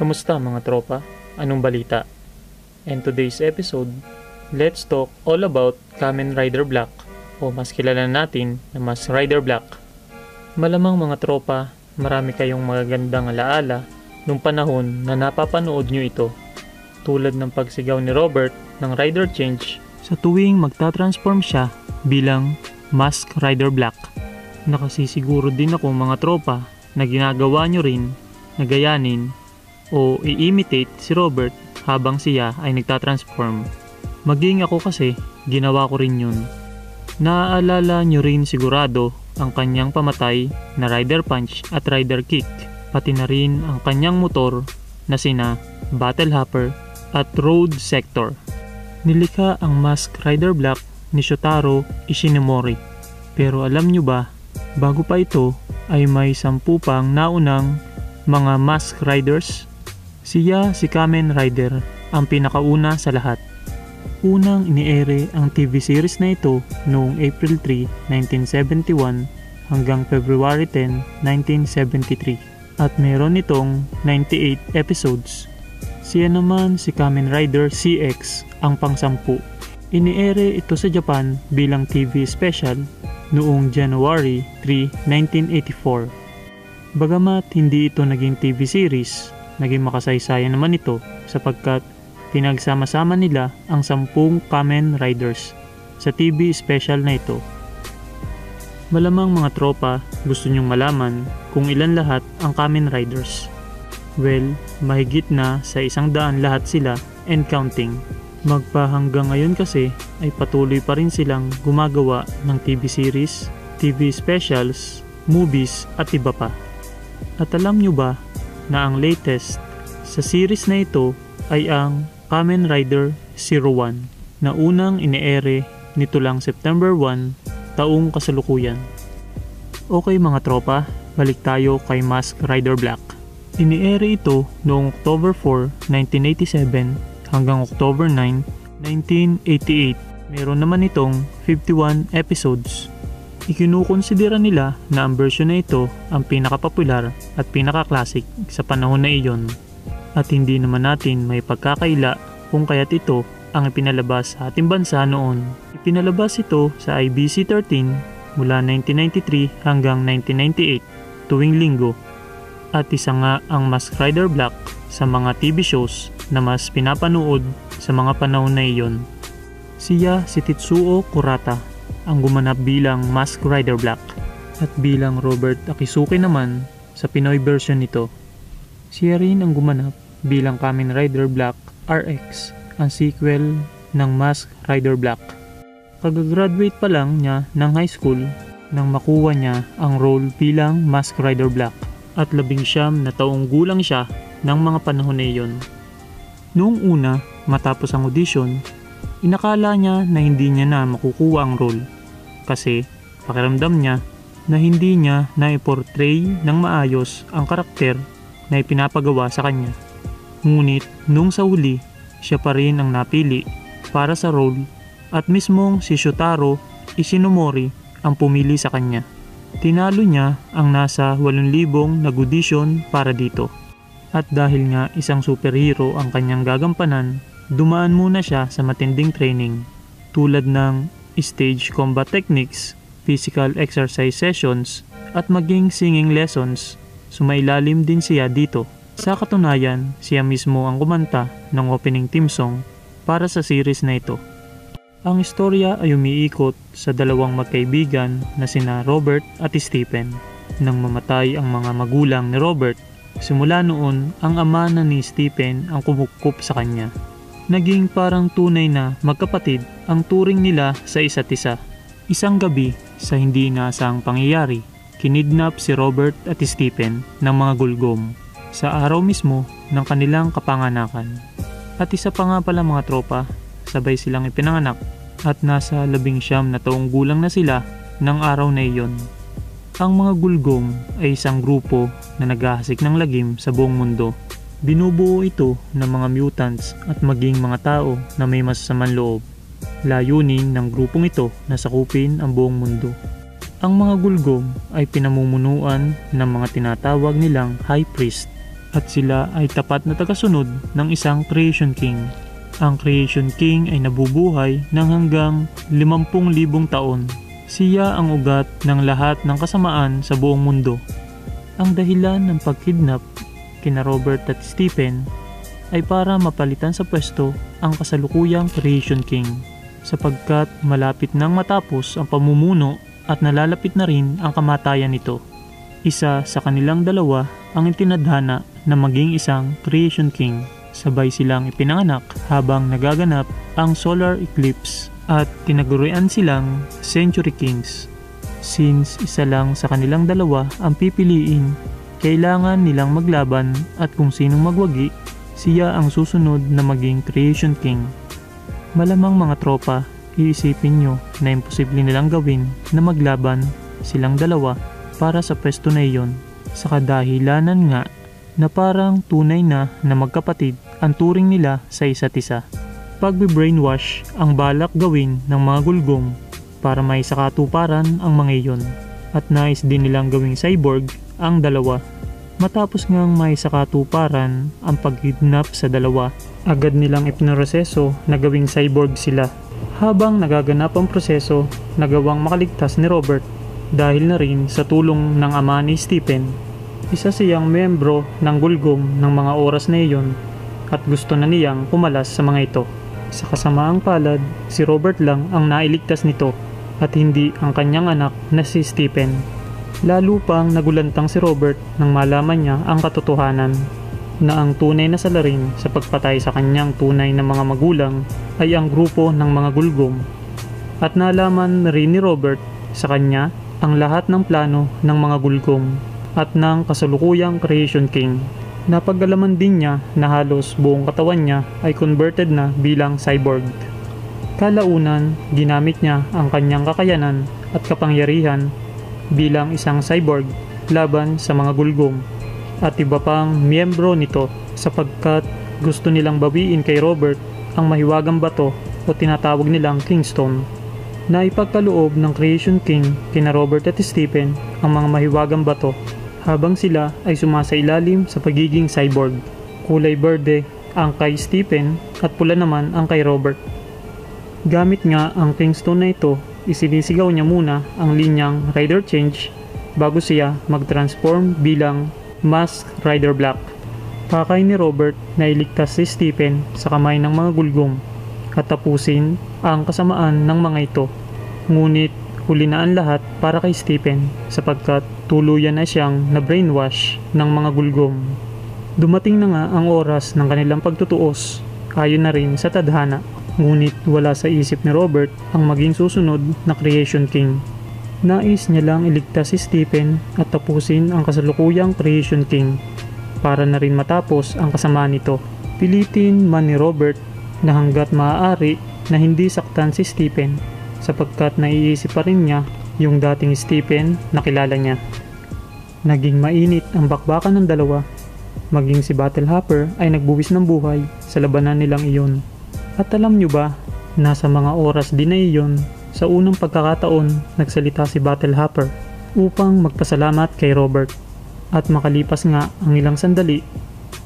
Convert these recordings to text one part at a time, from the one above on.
Kamusta mga tropa? Anong balita? And today's episode, let's talk all about Kamen Rider Black o mas kilala natin na mas Rider Black. Malamang mga tropa, marami kayong magagandang alaala nung panahon na napapanood nyo ito. Tulad ng pagsigaw ni Robert ng Rider Change sa tuwing magta-transform siya bilang Mask Rider Black. Nakasisiguro din ako mga tropa na ginagawa nyo rin na gayanin o i-imitate si Robert habang siya ay nagtatransform. Maging ako kasi, ginawa ko rin yun. Naaalala nyo rin sigurado ang kanyang pamatay na Rider Punch at Rider Kick, pati na rin ang kanyang motor na sina Battle Hopper at Road Sector. Nilikha ang Mask Rider Black ni Shotaro Ishinomori. Pero alam nyo ba, bago pa ito ay may sampu pang naunang mga Mask Riders siya si Kamen Rider ang pinakauna sa lahat. Unang iniere ang TV series na ito noong April 3, 1971 hanggang February 10, 1973 at meron itong 98 episodes. Siya naman si Kamen Rider CX ang pangsampu. Iniere ito sa Japan bilang TV special noong January 3, 1984. Bagamat hindi ito naging TV series, Naging makasaysayan naman ito sapagkat pinagsama-sama nila ang sampung Kamen Riders sa TV special na ito. Malamang mga tropa gusto nyong malaman kung ilan lahat ang Kamen Riders. Well, mahigit na sa isang daan lahat sila and counting. Magpa hanggang ngayon kasi ay patuloy pa rin silang gumagawa ng TV series, TV specials, movies at iba pa. At alam nyo ba na ang latest sa series na ito ay ang Kamen Rider Zero One na unang iniere nito lang September 1 taong kasalukuyan. Okay mga tropa, balik tayo kay Mask Rider Black. Iniere ito noong October 4, 1987 hanggang October 9, 1988. Meron naman itong 51 episodes Ikinukonsidera nila na ang version na ito ang pinakapopular at pinaka-classic sa panahon na iyon at hindi naman natin may pagkakaila kung kaya't ito ang ipinalabas sa ating bansa noon. Ipinalabas ito sa IBC 13 mula 1993 hanggang 1998 tuwing linggo at isa nga ang Mask Rider Black sa mga TV shows na mas pinapanood sa mga panahon na iyon. Siya si Tetsuo Kurata ang gumanap bilang Mask Rider Black at bilang Robert Akisuke naman sa Pinoy version nito. Siya rin ang gumanap bilang Kamen Rider Black RX, ang sequel ng Mask Rider Black. Kagagraduate pa lang niya ng high school nang makuha niya ang role bilang Mask Rider Black at labing siyam na taong gulang siya ng mga panahon na iyon. Noong una, matapos ang audition, Inakala niya na hindi niya na makukuha ang role kasi pakiramdam niya na hindi niya na-portray ng maayos ang karakter na ipinapagawa sa kanya. Ngunit nung sa huli, siya pa rin ang napili para sa role at mismong si Shotaro Ishinomori ang pumili sa kanya. Tinalo niya ang nasa 8,000 nag-audition para dito. At dahil nga isang superhero ang kanyang gagampanan, dumaan muna siya sa matinding training tulad ng stage combat techniques, physical exercise sessions, at maging singing lessons. Sumailalim din siya dito. Sa katunayan, siya mismo ang kumanta ng opening theme song para sa series na ito. Ang istorya ay umiikot sa dalawang magkaibigan na sina Robert at Stephen. Nang mamatay ang mga magulang ni Robert, simula noon ang ama na ni Stephen ang kumukup sa kanya naging parang tunay na magkapatid ang turing nila sa isa't isa. Isang gabi, sa hindi inaasang pangyayari, kinidnap si Robert at Stephen ng mga gulgom sa araw mismo ng kanilang kapanganakan. At isa pa nga pala mga tropa, sabay silang ipinanganak at nasa labing siyam na taong gulang na sila ng araw na iyon. Ang mga gulgom ay isang grupo na naghahasik ng lagim sa buong mundo Binubuo ito ng mga mutants at maging mga tao na may masasamang loob. Layunin ng grupong ito na sakupin ang buong mundo. Ang mga gulgom ay pinamumunuan ng mga tinatawag nilang High Priest. at sila ay tapat na tagasunod ng isang Creation King. Ang Creation King ay nabubuhay ng hanggang 50,000 taon. Siya ang ugat ng lahat ng kasamaan sa buong mundo. Ang dahilan ng pagkidnap kina Robert at Stephen ay para mapalitan sa pwesto ang kasalukuyang Creation King sapagkat malapit nang matapos ang pamumuno at nalalapit na rin ang kamatayan nito. Isa sa kanilang dalawa ang itinadhana na maging isang Creation King. Sabay silang ipinanganak habang nagaganap ang solar eclipse at tinagurian silang Century Kings. Since isa lang sa kanilang dalawa ang pipiliin, kailangan nilang maglaban at kung sinong magwagi, siya ang susunod na maging Creation King. Malamang mga tropa, iisipin nyo na imposible nilang gawin na maglaban silang dalawa para sa pwesto na iyon sa kadahilanan nga na parang tunay na na magkapatid ang turing nila sa isa't isa. Pagbe-brainwash ang balak gawin ng mga gulgong para may sakatuparan ang mga iyon at nais din nilang gawing cyborg ang dalawa. Matapos ngang may sakatuparan ang pagkidnap sa dalawa, agad nilang ipinoreseso na gawing cyborg sila. Habang nagaganap ang proseso, nagawang makaligtas ni Robert dahil na rin sa tulong ng ama ni Stephen isa siyang membro ng gulgong ng mga oras na iyon at gusto na niyang pumalas sa mga ito. Sa kasamaang palad, si Robert lang ang nailigtas nito at hindi ang kanyang anak na si Stephen. Lalo pang nagulantang si Robert nang malaman niya ang katotohanan na ang tunay na salarin sa pagpatay sa kanyang tunay na mga magulang ay ang grupo ng mga gulgong. At nalaman rin ni Robert sa kanya ang lahat ng plano ng mga gulgong at ng kasalukuyang Creation King. Napagalaman din niya na halos buong katawan niya ay converted na bilang cyborg. Kalaunan, ginamit niya ang kanyang kakayanan at kapangyarihan bilang isang cyborg laban sa mga gulgong at iba pang miyembro nito sapagkat gusto nilang bawiin kay Robert ang mahiwagang bato o tinatawag nilang Kingstone na ipagkaloob ng Creation King kina Robert at Stephen ang mga mahiwagang bato habang sila ay sumasailalim sa pagiging cyborg. Kulay berde ang kay Stephen at pula naman ang kay Robert. Gamit nga ang Kingston na ito, isinisigaw niya muna ang linyang Rider Change bago siya mag-transform bilang Mask Rider Black. Pakay ni Robert na iligtas si Stephen sa kamay ng mga gulgong at tapusin ang kasamaan ng mga ito. Ngunit huli na ang lahat para kay Stephen sapagkat tuluyan na siyang na-brainwash ng mga gulgom. Dumating na nga ang oras ng kanilang pagtutuos ayon na rin sa tadhana ngunit wala sa isip ni Robert ang maging susunod na Creation King. Nais niya lang iligtas si Stephen at tapusin ang kasalukuyang Creation King para na rin matapos ang kasama nito. Pilitin man ni Robert na hanggat maaari na hindi saktan si Stephen sapagkat naiisip pa rin niya yung dating Stephen na kilala niya. Naging mainit ang bakbakan ng dalawa. Maging si Battle Hopper ay nagbuwis ng buhay sa labanan nilang iyon. At alam nyo ba, nasa mga oras din na iyon, sa unang pagkakataon nagsalita si Battle Hopper upang magpasalamat kay Robert. At makalipas nga ang ilang sandali,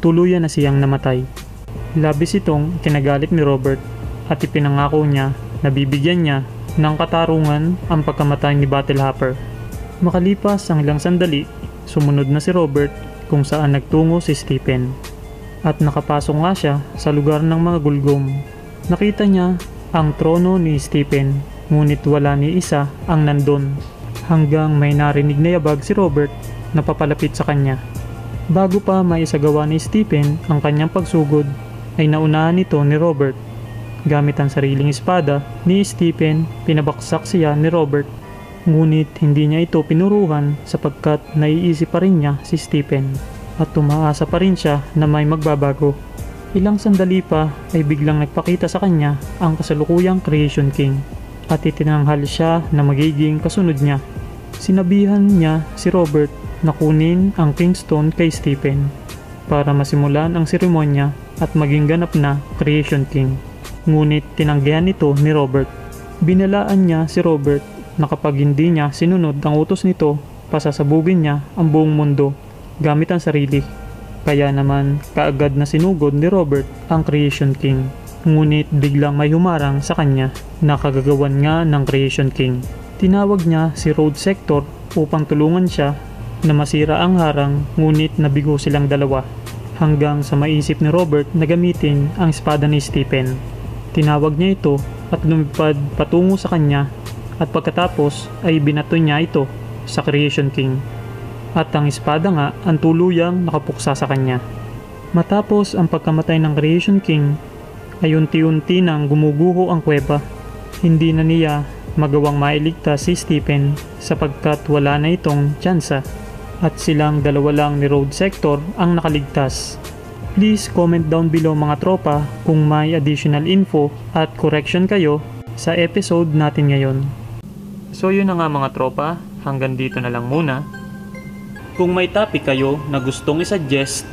tuluyan na siyang namatay. Labis itong kinagalit ni Robert at ipinangako niya na bibigyan niya ng katarungan ang pagkamatay ni Battle Hopper. Makalipas ang ilang sandali, sumunod na si Robert kung saan nagtungo si Stephen. At nakapasok nga siya sa lugar ng mga gulgom. Nakita niya ang trono ni Stephen, ngunit wala ni isa ang nandun. Hanggang may narinig na yabag si Robert na papalapit sa kanya. Bago pa maisagawa ni Stephen ang kanyang pagsugod, ay naunahan nito ni Robert Gamit ang sariling espada ni Stephen, pinabaksak siya ni Robert. Ngunit hindi niya ito pinuruhan sapagkat naiisip pa rin niya si Stephen at tumaasa pa rin siya na may magbabago. Ilang sandali pa ay biglang nagpakita sa kanya ang kasalukuyang Creation King at itinanghal siya na magiging kasunod niya. Sinabihan niya si Robert na kunin ang Kingstone kay Stephen para masimulan ang seremonya at maging ganap na Creation King. Ngunit tinanggihan ito ni Robert. Binalaan niya si Robert na kapag hindi niya sinunod ang utos nito, pasasabugin niya ang buong mundo gamit ang sarili. Kaya naman kaagad na sinugod ni Robert ang Creation King. Ngunit biglang may humarang sa kanya na kagagawan nga ng Creation King. Tinawag niya si Road Sector upang tulungan siya na masira ang harang ngunit nabigo silang dalawa hanggang sa maisip ni Robert na gamitin ang espada ni Stephen. Tinawag niya ito at lumipad patungo sa kanya at pagkatapos ay binato niya ito sa Creation King. At ang espada nga ang tuluyang nakapuksa sa kanya. Matapos ang pagkamatay ng Creation King, ay unti-unti nang gumuguho ang kuweba. Hindi na niya magawang mailigtas si Stephen sapagkat wala na itong tsansa at silang dalawa lang ni Road Sector ang nakaligtas. Please comment down below mga tropa kung may additional info at correction kayo sa episode natin ngayon. So yun na nga mga tropa, hanggang dito na lang muna. Kung may topic kayo na gustong isuggest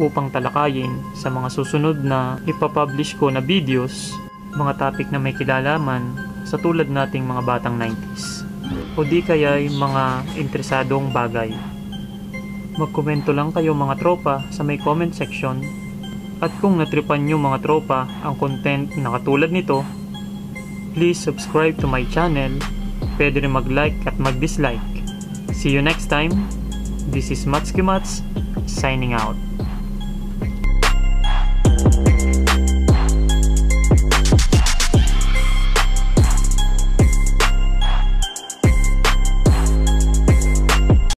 upang talakayin sa mga susunod na ipapublish ko na videos, mga topic na may kilalaman sa tulad nating mga batang 90s o di kaya'y mga interesadong bagay. Magkomento lang kayo mga tropa sa may comment section at kung natripan nyo mga tropa ang content na katulad nito, please subscribe to my channel, pwede rin mag-like at mag-dislike. See you next time, this is Matsuki Mats, signing out.